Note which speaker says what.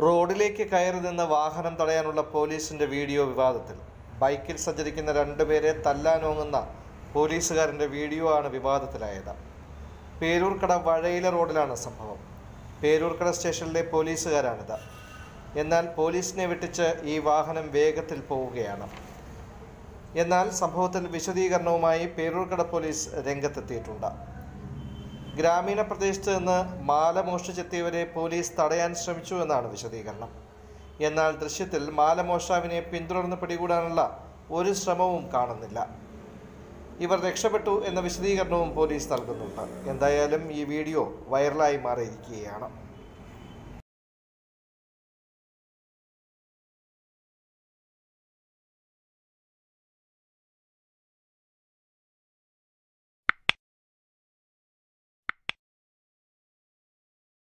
Speaker 1: റോഡിലേക്ക് കയറി നിന്ന് വാഹനം തടയാനുള്ള പോലീസിന്റെ വീഡിയോ വിവാദത്തിൽ. ബൈക്കിൽ സഞ്ചരിക്കുന്ന രണ്ടുപേരെ തല്ലാനോങ്ങുന്ന പോലീസുകാരന്റെ വീഡിയോ ആണ് വിവാദത്തിലായത്. പേരൂർക്കട വഴയില റോഡിലാണ് സംഭവം. പേരൂർക്കട സ്റ്റേഷനിലെ പോലീസുകാരാണിത്. എന്നാൽ പോലീസിനെ വെട്ടിച്ച് ഈ വാഹനം വേഗത്തിൽ പോവുകയാണ്. എന്നാൽ സംഭവത്തിൽ വിശദീകരണവുമായി പേരൂർക്കട പോലീസ് രംഗത്തെത്തിയിട്ടുണ്ട്. ഗ്രാമീണ പ്രദേശത്ത് നിന്ന് മാല മോഷ്ടിച്ചെത്തിയവരെ പോലീസ് തടയാൻ ശ്രമിച്ചു എന്നാണ് വിശദീകരണം. എന്നാൽ ദൃശ്യത്തിൽ മാല മോഷ്ടാവിനെ പിന്തുടർന്ന് പിടികൂടാനുള്ള ഒരു ശ്രമവും കാണുന്നില്ല. ഇവർ രക്ഷപ്പെട്ടു എന്ന വിശദീകരണവും പോലീസ് നൽകുന്നുണ്ട്. എന്തായാലും ഈ വീഡിയോ വൈറലായി മാറിയിരിക്കുകയാണ്.